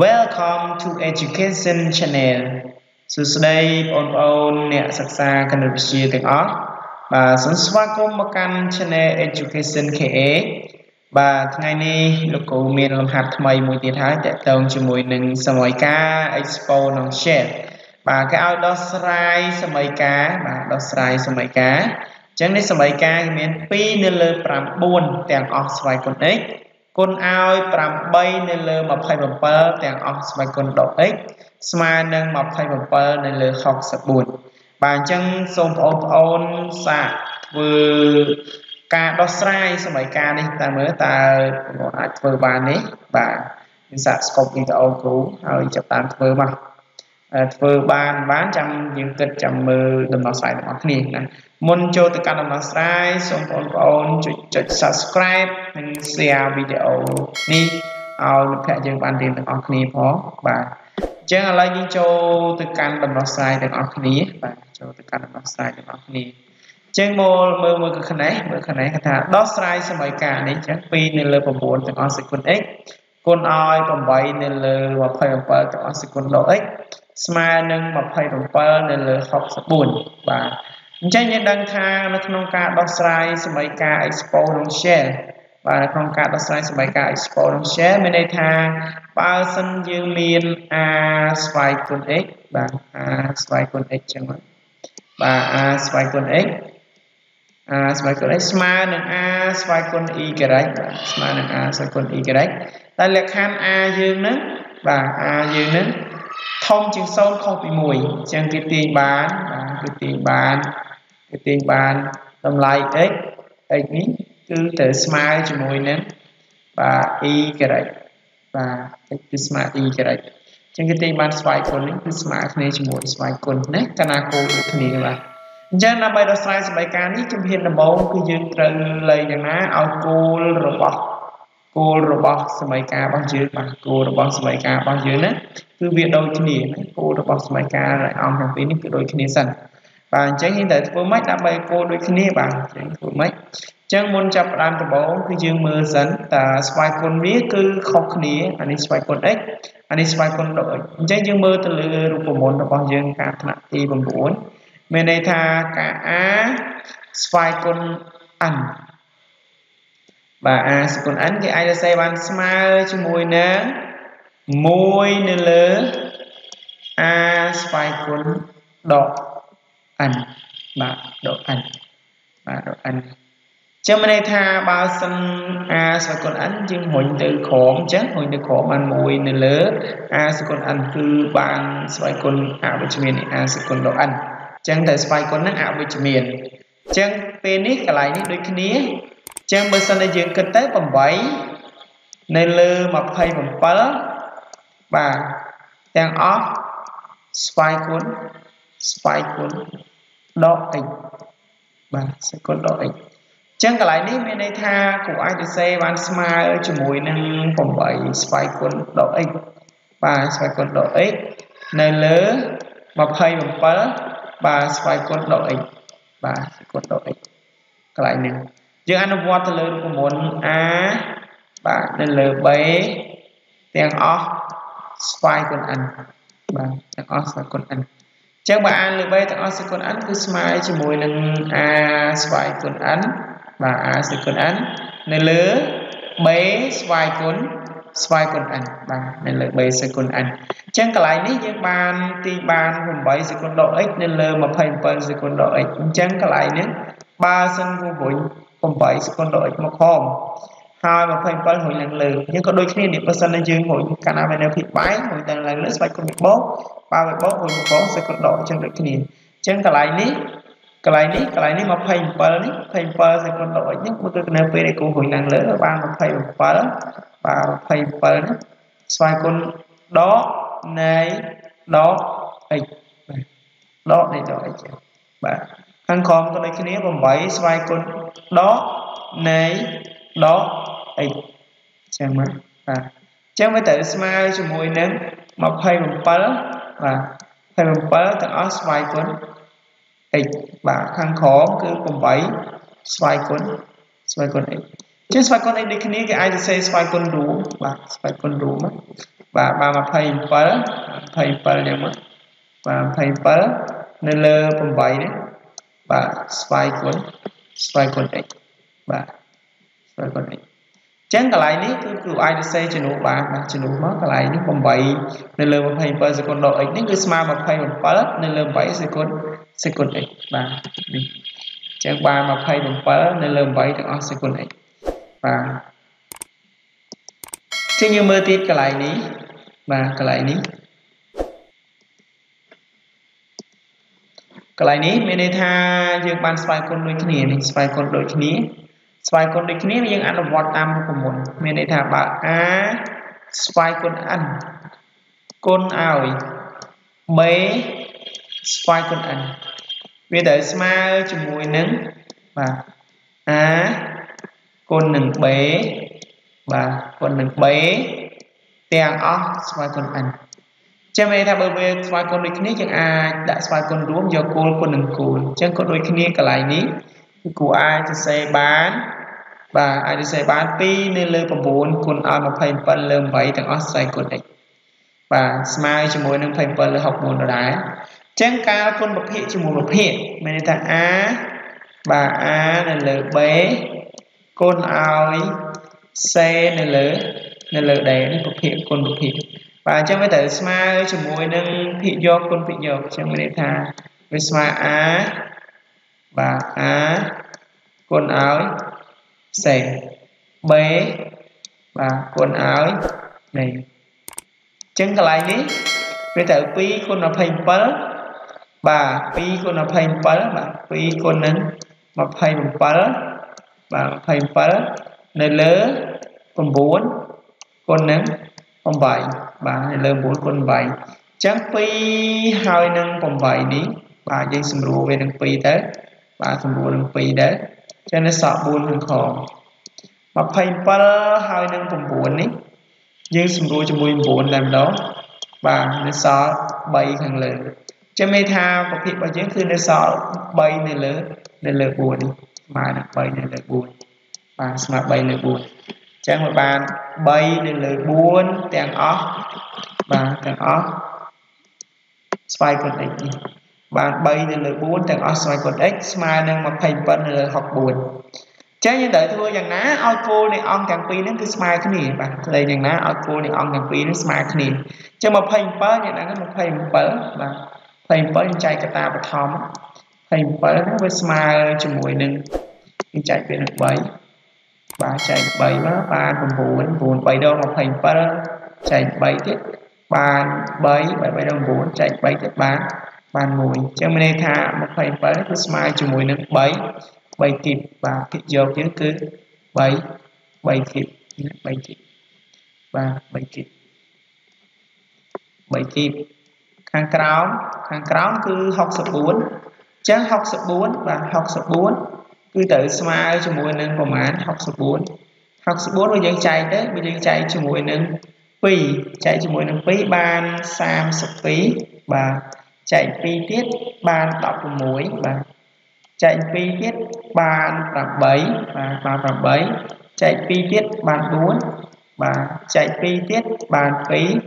Welcome to Education Channel សួស្តីបងប្អូនអ្នកសិក្សាគណិតវិទ្យាទាំងអស់បាទសូមស្វាគមន៍មកកាន់ Channel Education KA បាទថ្ងៃនេះលោកគ្រូមានលំហាត់ថ្មីមួយទៀតហើយតកតងជាមួយនឹងសម័យកាល Expo និង Share បាទគេឲ្យដោះស្រាយសម័យកាលបាទដោះស្រាយសម័យកាលអញ្ចឹងនេះសម័យកាលគេមាន2នៅលើ9ទាំងអស់ស្វ័យគុណ x គុណឲ្យ8នៅលើ27ទាំងអស់ស្វ័យគុណដក x ស្មើនឹង27នៅលើ64បាទអញ្ចឹងសូមបងប្អូនសាកធ្វើការដោះស្រាយសម័យកាលនេះតើមើលតើបងអាចធ្វើបានទេបាទយើងសាកស្កប់វីដេអូគ្រូហើយចាប់តាមធ្វើមក ធ្វើបានបានចាំយើងគិតចាំមើលដំណោះស្រាយរបស់គ្នាណាមុនចូលទៅកាន់ដំណោះស្រាយសូមបងប្អូនចុចចុច Subscribe និង Share វីដេអូនេះឲ្យមិត្តភ័ក្តិយើងបានរៀនទាំងអស់គ្នាផងបាទអញ្ចឹងឥឡូវយើងចូលទៅកាន់ដំណោះស្រាយទាំងអស់គ្នាបាទចូលទៅកាន់ដំណោះស្រាយទាំងអស់គ្នាអញ្ចឹងមកមើលមើលខាងនេះមើលខាងនេះគេថាដោះស្រាយសម័យកាលនេះអញ្ចឹង2នៅលើ9ទាំងអស់សេគុណ x គុណឲ្យ8នៅលើ27ទាំងអស់សេគុណដក x ស្មើនឹង27នៅលើ64បាទអញ្ចឹងយើងដឹងថានៅក្នុងការដោះស្រាយសម័យកាល expo និង share បាទនៅក្នុងការដោះស្រាយសម័យកាល expo និង share មានន័យថាបើសិនយើងមាន a ស្វ័យគុណ x បាទ a ស្វ័យគុណ x ចឹងបាទបាទ a ស្វ័យគុណ x a ស្វ័យគុណ x ស្មើនឹង a ស្វ័យគុណ y បាទស្មើនឹង a ស្វ័យគុណ y តែលក្ខខណ្ឌ a យើងហ្នឹងបាទ a យើងហ្នឹង ធំជាង0ខុសពី1អញ្ចឹងគេទាញបានបាទគេទាញបានគេទាញបានតម្លៃ x x នេះគឺត្រូវស្មើជាមួយនឹងបាទ e ការ៉េបាទ x គឺស្មើ e ការ៉េអញ្ចឹងគេទាញបានស្វ័យគុណនេះគឺស្មើគ្នាជាមួយស្វ័យគុណណាកាលណាគោលដូចគ្នាបាទអញ្ចឹងដើម្បីដោះស្រាយសម័យកាលនេះជំហានដំបូងគឺយើងត្រូវលេខយ៉ាងណាឲ្យគោលរបស់ គោលរបស់សម័យកាលរបស់យើងបាទគោលរបស់សម័យកាលរបស់យើងណាគឺវាដូចគ្នាគោលរបស់សម័យកាលអង្គទាំងពីរនេះគឺដូចគ្នាសិនបាទអញ្ចឹងយើងត្រូវធ្វើម៉េចដើម្បីគោលដូចគ្នាបាទអញ្ចឹងធ្វើម៉េចអញ្ចឹងមុនចាប់ផ្ដើមដំបូងគឺយើងមើលសិនតើស្វ័យគុណវាគឺខុសគ្នាអានេះស្វ័យគុណ x អានេះស្វ័យគុណដក x អញ្ចឹងយើងមើលទៅលើរូបមន្តរបស់យើងការថ្នាក់ទី9មានន័យថាការ a ស្វ័យគុណ n បាទ a សគុណ n គេអាចសរសេរបានស្មើជាមួយនឹង1នៅលើ a ស្វ័យគុណដក n បាទដក n បាទដក n ចឹងមានន័យថាបើសិន a ស្វ័យគុណ n យើងរុញទៅក្រោមចឹងរុញទៅក្រោមបាន1នៅលើ a ស្វ័យគុណ n គឺបានស្វ័យគុណអវិជ្ជមាន a ស្វ័យគុណដក n ចឹងតែស្វ័យគុណហ្នឹងអវិជ្ជមានចឹងពេលនេះកន្លែងនេះដូចគ្នា ចឹងបើសិនតែយើងគិតទៅ8នៅលើ27បាទទាំងអស់ស្វ័យគុណស្វ័យគុណដក x បាទស្វ័យគុណដក x ចឹងកន្លែងនេះមានន័យថាគ្រូអាចសរសេរបានស្មើជាមួយនឹង8ស្វ័យគុណដក x បាទស្វ័យគុណដក x នៅលើ27បាទស្វ័យគុណដក x បាទស្វ័យគុណដក x កន្លែងនេះ យើងអនុវត្តទៅលើរូបមន្ត A បាទនៅលើ B ទាំងអស់ស្វ័យគុណ n បាទទាំងអស់ស្វ័យគុណ n អញ្ចឹងបើ A លើ B ទាំងអស់ស្វ័យគុណ n គឺស្មើជាមួយនឹង A ស្វ័យគុណ n បាទ A ស្វ័យគុណ n នៅលើ B ស្វ័យគុណស្វ័យគុណ n បាទនៅលើ B ស្វ័យគុណ n អញ្ចឹងកន្លែងនេះយើងបានទីបាន8សេគុណដក x នៅលើ27សេគុណដក x អញ្ចឹងកន្លែងនេះបើសិនគូរុញ 8សេគុណដក x មកខំហើយ27រុញឡើងលើយើងក៏ដូចគ្នានេះបើសិនតែយើងរុញកាលណាវានៅពីបែករុញទៅឡើងលើស្វ័យគុណបោកបើវាបោករុញបោកសេគុណដកអញ្ចឹងដូចគ្នាអញ្ចឹងកន្លែងនេះកន្លែងនេះកន្លែងនេះ27នេះ27សេគុណដក x នេះគឺនៅពេលដែលគូរុញឡើងលើបាន27បាទ27នេះស្វ័យគុណដកនៃដក x ដកនៃដក x បាទ ខាងក្រោមក៏ដូចគ្នា8ស្វ័យគុណដកនៃដក x ចឹងមកបាទចឹងវាត្រូវស្មើជាមួយនឹង27បាទ27ទាំងអស់ស្វ័យគុណ x បាទខាងក្រោមគឺ8ស្វ័យគុណស្វ័យគុណ x ចឹងស្វ័យគុណ x ដូចគ្នាគេអាចសរសេរស្វ័យគុណរួមបាទស្វ័យគុណរួមបាទបាន27 27យ៉ាងមកបាទ27នៅលើ8នេះ បាទស្វ័យគុណស្វ័យគុណ x បាទស្វ័យគុណ x ចឹងកន្លែងនេះគឺគឺអាចទៅសេជំនួសបានបាទជំនួសមកកន្លែងនេះ8នៅលើ27សេគុណដក x នេះគឺស្មើ27នៅលើ8សេគុណសេគុណ x បាទនេះចឹងបាន27នៅលើ8ទាំងអស់សេគុណ x បាទចឹងយើងមើលទៀតកន្លែងនេះបាទកន្លែងនេះ ន្លែងនេះមានន័យថាយើងបានស្វែងគុណដូចគ្នានេះស្វែងគុណដូចគ្នាស្វែងគុណដូចគ្នាយើងអនុវត្តតាមរូបមន្តមានន័យថាបើ a ស្វែងគុណ n គុណឲ្យ b ស្វែងគុណ n វាត្រូវស្មើជាមួយនឹងបាទ a គុណនឹង b បាទគុណនឹង b ទាំងអស់ស្វែងគុណ n ចឹងមានថាបើវាស្វ័យគុណដូចគ្នាយើងអាចដាក់ស្វ័យគុណរួមយកគោលគុណនឹងគោលចឹងក៏ដូចគ្នាកន្លែងនេះគឺគូអាចសរសេរបានបាទអាចសរសេរបាន2នៅលើ9គុណឲ្យ27លើ8ទាំងអស់ស្វ័យគុណ x បាទស្មើជាមួយនឹង27លើ64ដដែលចឹងការគុណប្រភេទជាមួយប្រភេទមានន័យថា a បាទ a នៅលើ b គុណឲ្យ c នៅលើនៅលើ d នេះប្រភេទគុណប្រភេទ បាទអញ្ចឹងវាត្រូវស្មើជាមួយនឹងភាគយកគុណភាគយកអញ្ចឹងមានន័យថាវាស្មើ a បាទ a គុណឲ្យ c b បាទគុណឲ្យនេះអញ្ចឹងកន្លែងនេះវាត្រូវ2គុណ27បាទ2គុណ27បាទ2គុណនឹង27បាទ27នៅលើ9គុណនឹង8 បាទនៅលើ9គុណ8អញ្ចឹង2ហើយនឹង8នេះបាទយើងសម្រួលវានឹង2ទៅបាទសម្រួលនឹង2ទៅអញ្ចឹងនៅសល់4ខាងក្រោម27ហើយនឹង9នេះយើងសម្រួលជាមួយ9តែម្ដងបាទនៅសល់3ខាងលើចាំមានថាប្រភេទរបស់យើងគឺនៅសល់3នៅលើនៅលើ4នេះស្មើនឹង3នៅលើ4បាទស្មើ3លើ4 ចឹងវាបាន3នៅលើ4ទាំងអស់បាទទាំងអស់ស្វ័យគុណ x នេះបាន3នៅលើ4ទាំងអស់ស្វ័យគុណ x ស្មើនឹង27នៅលើ64ចឹងយើងត្រូវធ្វើយ៉ាងណាឲ្យគោលនៃអង្គទាំងពីរនេះគឺស្មើគ្នាបាទខ្លីយ៉ាងណាឲ្យគោលនៃអង្គទាំងពីរនេះស្មើគ្នាចឹង27យើងដឹង27បាទ27ចែកកតាបឋម27ហ្នឹងវាស្មើជាមួយនឹងចែកវានឹង3 បាទចែក3មកបាន9 9 3ដង27ចែក3ទៀតបាន3 3ដង9ចែក3ទៀតបានបាន1អញ្ចឹងមានន័យថា27គឺស្មើជាមួយនឹង3 3គីបបាទគិតយកយើងគឺ3 3គីប3គីបបាទ3គីប3គីបខាងក្រោមខាងក្រោមគឺ64អញ្ចឹង64បាទ64 គឺត្រូវស្មើជាមួយនឹងប្រមាណ64 64បើយើងចែកទៅបើយើងចែកជាមួយនឹង2ចែកជាមួយនឹង2បាន32បាទចែក2ទៀតបាន16បាទចែក2ទៀតបាន8បាទបាន8ចែក2ទៀតបាន4បាទចែក2ទៀតបាន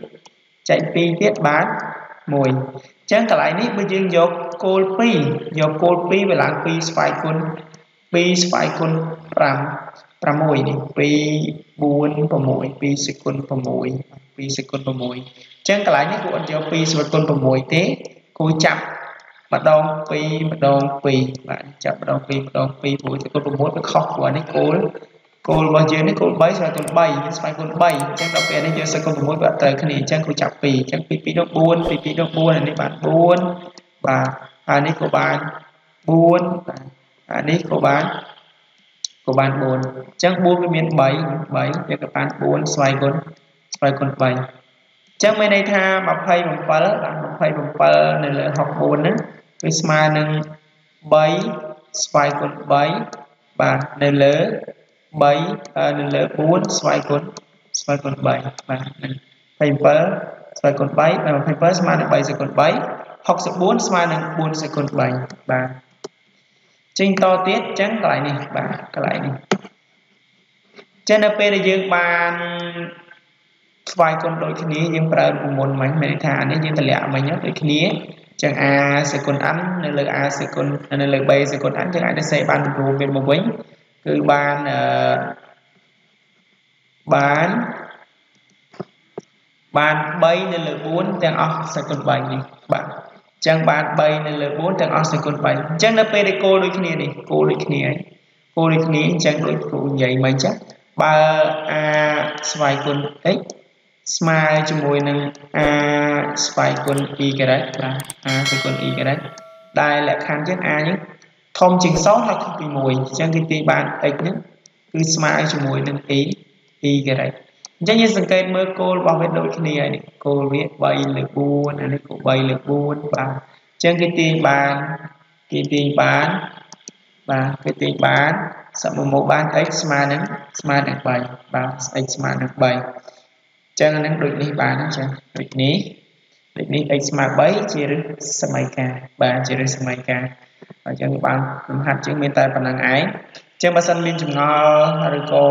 2ចែក2ទៀតបាន1អញ្ចឹងកន្លែងនេះបើយើងយកគោល2យកគោល2វាឡើង2ស្វ័យគុណ 2ស្វ័យគុណ5 6នេះ2 4 6 2សេគុណ6 2សេគុណ6អញ្ចឹងកន្លែងនេះគួរអត់យក2សេគុណ6ទេគួរចាប់ម្ដង2ម្ដង2បាទចាប់ម្ដង2ម្ដង2ព្រោះសេគុណ6វាខុសព្រោះនេះគោលគោលរបស់យើងនេះគោល3ស្វ័យគុណ3ស្វ័យគុណ3អញ្ចឹងដល់ពេលនេះយើងសេគុណ6វាអត់ត្រូវគ្នាអញ្ចឹងគួរចាប់2អញ្ចឹង2 2ដល់4 2 2ដល់4អានេះបាន4បាទហើយនេះក៏បាន4បាទ អានេះក៏បានក៏បាន4អញ្ចឹង4វាមាន3 3វាក៏បាន4ស្វ័យគុណស្វ័យគុណ3អញ្ចឹងមានន័យថា27បាទ27នៅលើ64ហ្នឹងវាស្មើនឹង3ស្វ័យគុណ3បាទនៅលើ3នៅលើ4ស្វ័យគុណស្វ័យគុណ3បាទ27ស្វ័យគុណ3 27ស្មើនឹង3សេគុណ3 64ស្មើនឹង4សេគុណ3បាទ ចេញតទៀតអញ្ចឹងកន្លែងនេះបាទកន្លែងនេះចឹងនៅពេលដែលយើងបានស្វ័យគុណដូចគ្នាយើងប្រើរូបមន្តមិញមានន័យថាអានេះយើងតម្លាក់មិញដូចគ្នាចឹង a សេគុណ n នៅលើ a សេគុណនៅលើ b សេគុណ n យើងអាចទៅសេបានរួមវាមកវិញគឺបានអឺបានបាន3នៅលើ4ទាំងអស់សេគុណ3នេះបាទអញ្ចឹងបាន3នៅលើ4ទាំងអស់សេគុណ3អញ្ចឹងនៅពេលដែលគោលដូចគ្នានេះគោលដូចគ្នាហើយគោលដូចគ្នាអញ្ចឹងដូចគ្រូនិយាយមិញចាបើ a ស្វ័យគុណ x ស្មើជាមួយនឹង a ស្វ័យគុណ y បាទ a ស្វ័យគុណ y ដែលលក្ខខណ្ឌយើង a នេះធំជាង0ហើយខុសពី1អញ្ចឹងគេទាញបាន x ហ្នឹងគឺស្មើជាមួយនឹង y y អញ្ចឹងយើងសង្កេតមើលគោលរបស់វាដូចគ្នាហើយនេះគោលវា3លើ4អានេះក៏3លើ4បាទអញ្ចឹងគេទាញបានគេទាញបានបាទគេទាញបានសមុមកបាន x ស្មើនឹងស្មើនឹង3បាទ x ស្មើនឹង3ចឹងហ្នឹងដូចនេះបានអញ្ចឹងដូចនេះដូចនេះ x ស្មើ3ជាឫសសម័យកាលបាទជាឫសសម័យកាលអញ្ចឹងបានលំហាត់ជាងមានតែប៉ុណ្្នឹងឯងអញ្ចឹងបើសិនមានចម្ងល់ឬក៏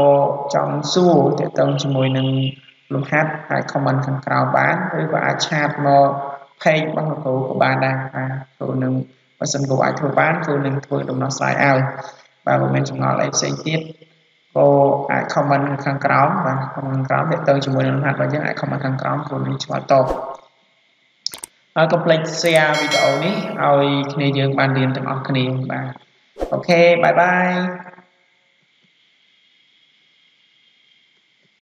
ចង់សួរទាក់ទងជាមួយនឹងលំហាត់អាច comment ខាងក្រោមបានឬក៏អាចឆាតមក page របស់លោកគ្រូក៏បានដែរបាទគ្រូនឹងបើសិនគ្រូអាចធ្វើបានគ្រូនឹងធ្វើដំណោះស្រាយឲ្យបាទបើមានចម្ងល់អីផ្សេងទៀតក៏អាច comment ខាងក្រោមបាទ comment ខាងក្រោមទាក់ទងជាមួយនឹងរហ័សរបស់យើងអាច comment ខាងក្រោមខ្លួននឹងឆ្លើយតបហើយកុំភ្លេច share វីដេអូនេះឲ្យគ្នាយើងបានរៀនទាំងអស់គ្នាបាទអូខេបាយបាយ